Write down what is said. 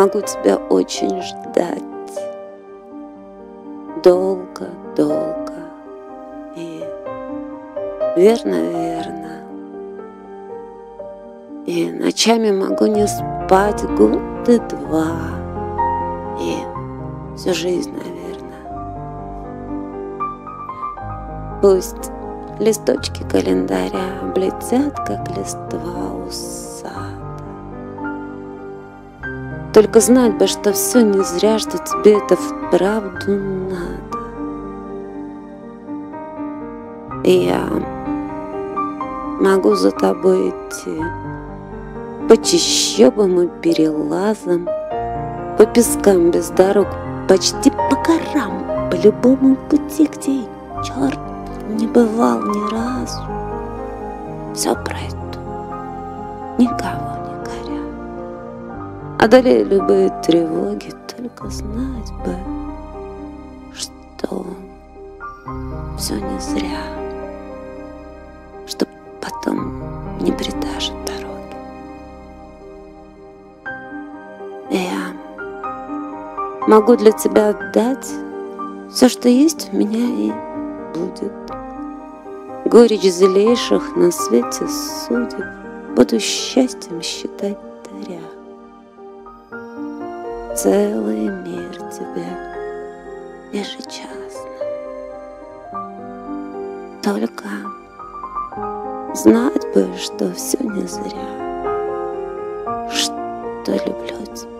могу тебя очень ждать. Долго, долго и верно, верно. И ночами могу не спать годы два. И всю жизнь, наверное. Пусть листочки календаря блестят, как листва у сада. Только знать бы, что все не зря, что тебе это вправду надо. И я могу за тобой идти по чащобам и перелазам, по пескам без дорог, почти по горам, по любому пути, где черт не бывал ни разу. Все пройду, никого не горя. Одолею любые тревоги, только знать бы, что все не зря, что потом не предашь дороги. Я могу для тебя отдать все, что есть у меня и будет. Горечь злейших на свете судеб Буду счастьем считать даря. Целый мир тебе ежечасно. Только знать бы, что все не зря, что люблю тебя.